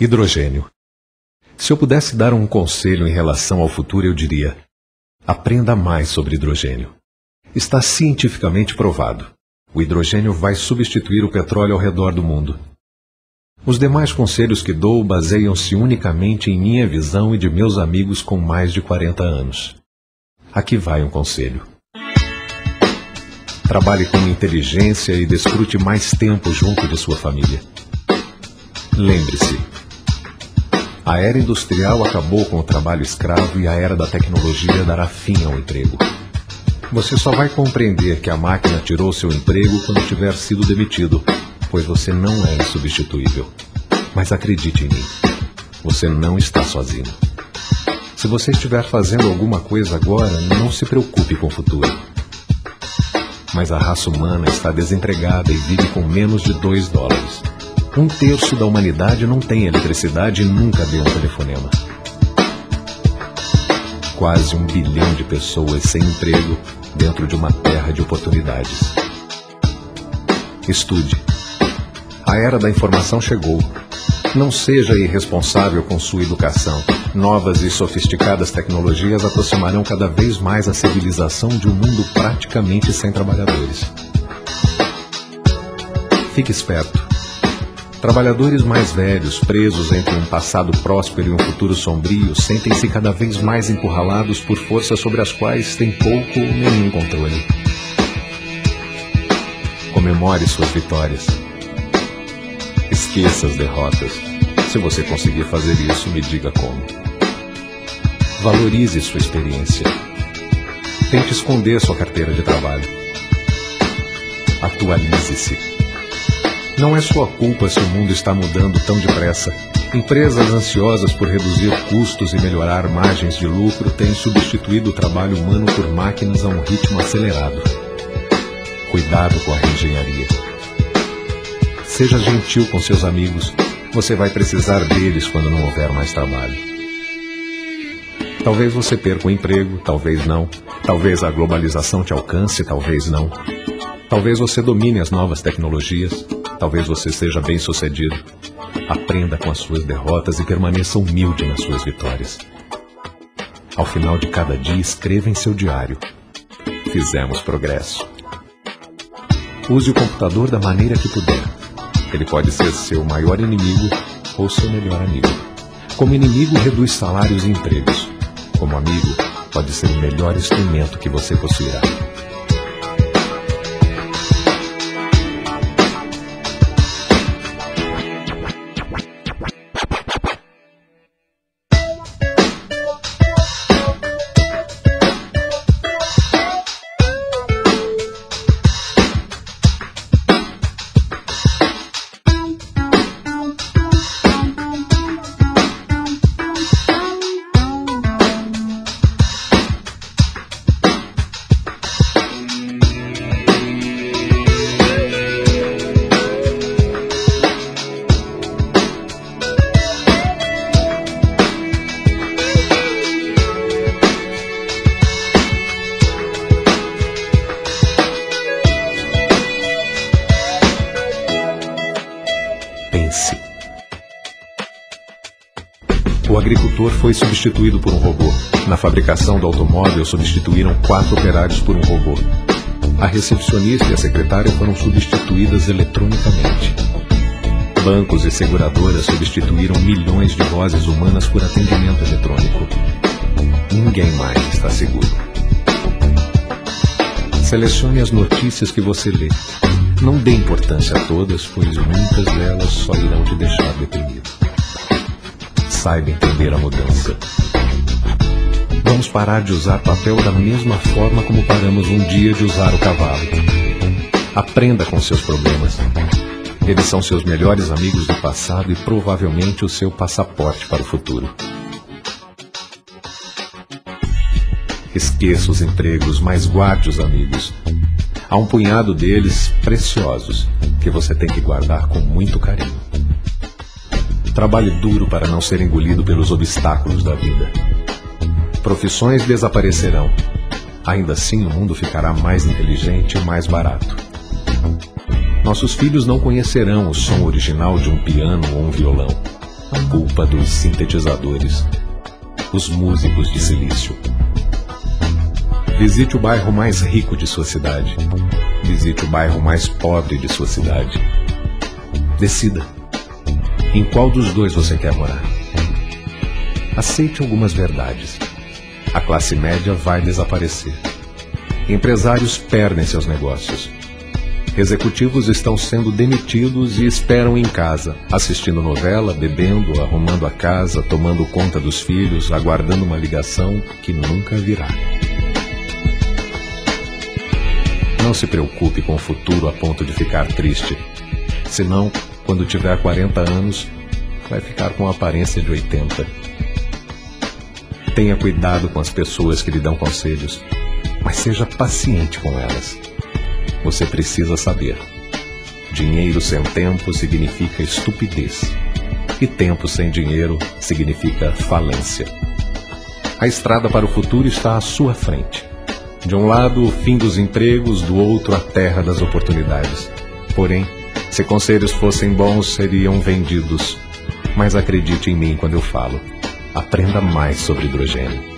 Hidrogênio. Se eu pudesse dar um conselho em relação ao futuro, eu diria: aprenda mais sobre hidrogênio. Está cientificamente provado. O hidrogênio vai substituir o petróleo ao redor do mundo. Os demais conselhos que dou baseiam-se unicamente em minha visão e de meus amigos com mais de 40 anos. Aqui vai um conselho. Trabalhe com inteligência e desfrute mais tempo junto de sua família. Lembre-se, a era industrial acabou com o trabalho escravo e a era da tecnologia dará fim ao emprego. Você só vai compreender que a máquina tirou seu emprego quando tiver sido demitido, pois você não é insubstituível. Mas acredite em mim, você não está sozinho. Se você estiver fazendo alguma coisa agora, não se preocupe com o futuro. Mas a raça humana está desempregada e vive com menos de 2 dólares. Um terço da humanidade não tem eletricidade e nunca deu um telefonema quase um bilhão de pessoas sem emprego dentro de uma terra de oportunidades. Estude. A era da informação chegou. Não seja irresponsável com sua educação. Novas e sofisticadas tecnologias aproximarão cada vez mais a civilização de um mundo praticamente sem trabalhadores. Fique esperto. Trabalhadores mais velhos, presos entre um passado próspero e um futuro sombrio, sentem-se cada vez mais encurralados por forças sobre as quais têm pouco ou nenhum controle. Comemore suas vitórias. Esqueça as derrotas. Se você conseguir fazer isso, me diga como. Valorize sua experiência. Tente esconder sua carteira de trabalho. Atualize-se. Não é sua culpa se o mundo está mudando tão depressa. Empresas ansiosas por reduzir custos e melhorar margens de lucro têm substituído o trabalho humano por máquinas a um ritmo acelerado. Cuidado com a reengenharia. Seja gentil com seus amigos. Você vai precisar deles quando não houver mais trabalho. Talvez você perca o emprego, talvez não. Talvez a globalização te alcance, talvez não. Talvez você domine as novas tecnologias, Talvez você seja bem sucedido. Aprenda com as suas derrotas e permaneça humilde nas suas vitórias. Ao final de cada dia, escreva em seu diário: Fizemos progresso. Use o computador da maneira que puder. Ele pode ser seu maior inimigo ou seu melhor amigo. Como inimigo, reduz salários e empregos. Como amigo, pode ser o melhor instrumento que você possuirá. Agricultor foi substituído por um robô. Na fabricação do automóvel, substituíram quatro operários por um robô. A recepcionista e a secretária foram substituídas eletronicamente. Bancos e seguradoras substituíram milhões de vozes humanas por atendimento eletrônico. Ninguém mais está seguro. Selecione as notícias que você lê. Não dê importância a todas, pois muitas delas só irão te deixar deprimido saiba entender a mudança. Vamos parar de usar papel da mesma forma como paramos um dia de usar o cavalo. Aprenda com seus problemas. Eles são seus melhores amigos do passado e provavelmente o seu passaporte para o futuro. Esqueça os empregos, mas guarde os amigos. Há um punhado deles preciosos que você tem que guardar com muito carinho. Trabalhe duro para não ser engolido pelos obstáculos da vida. Profissões desaparecerão. Ainda assim, o mundo ficará mais inteligente e mais barato. Nossos filhos não conhecerão o som original de um piano ou um violão. a culpa dos sintetizadores, os músicos de silício. Visite o bairro mais rico de sua cidade. Visite o bairro mais pobre de sua cidade. Decida. Em qual dos dois você quer morar? Aceite algumas verdades. A classe média vai desaparecer. Empresários perdem seus negócios. Executivos estão sendo demitidos e esperam em casa, assistindo novela, bebendo, arrumando a casa, tomando conta dos filhos, aguardando uma ligação que nunca virá. Não se preocupe com o futuro a ponto de ficar triste. Senão, quando tiver 40 anos, vai ficar com a aparência de 80. Tenha cuidado com as pessoas que lhe dão conselhos mas seja paciente com elas. Você precisa saber: dinheiro sem tempo significa estupidez, e tempo sem dinheiro significa falência. A estrada para o futuro está à sua frente. De um lado, o fim dos empregos, do outro, a terra das oportunidades. Porém, se conselhos fossem bons, seriam vendidos. Mas acredite em mim quando eu falo. Aprenda mais sobre hidrogênio.